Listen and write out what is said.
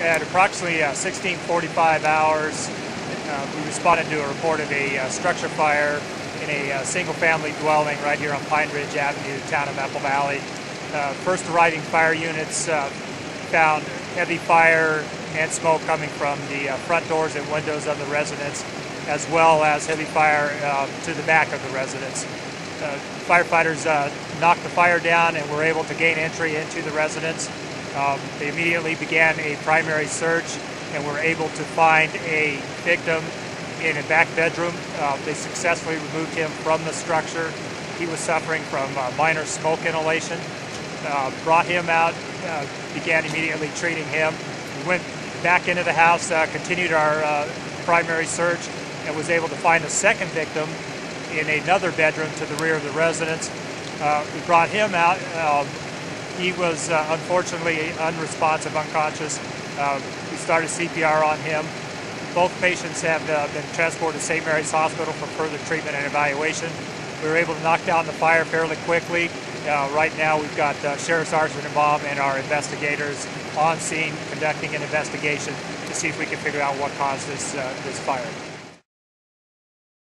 At approximately uh, 1645 hours, uh, we responded to a report of a uh, structure fire in a uh, single-family dwelling right here on Pineridge Avenue, town of Apple Valley. Uh, first arriving fire units uh, found heavy fire and smoke coming from the front doors and windows of the residence, as well as heavy fire to the back of the residence. firefighters knocked the fire down and were able to gain entry into the residence. Um, they immediately began a primary search and were able to find a victim in a back bedroom. Uh, they successfully removed him from the structure. He was suffering from uh, minor smoke inhalation. Uh, brought him out, uh, began immediately treating him. We went back into the house, uh, continued our uh, primary search, and was able to find a second victim in another bedroom to the rear of the residence. we brought him out. He was uh, unfortunately unresponsive, unconscious. Uh, we started CPR on him. Both patients have uh, been transported to St. Mary's Hospital for further treatment and evaluation. We were able to knock down the fire fairly quickly. Uh, right now we've got uh, Sheriff Sergeant involved and our investigators on scene conducting an investigation to see if we can figure out what caused this, this fire.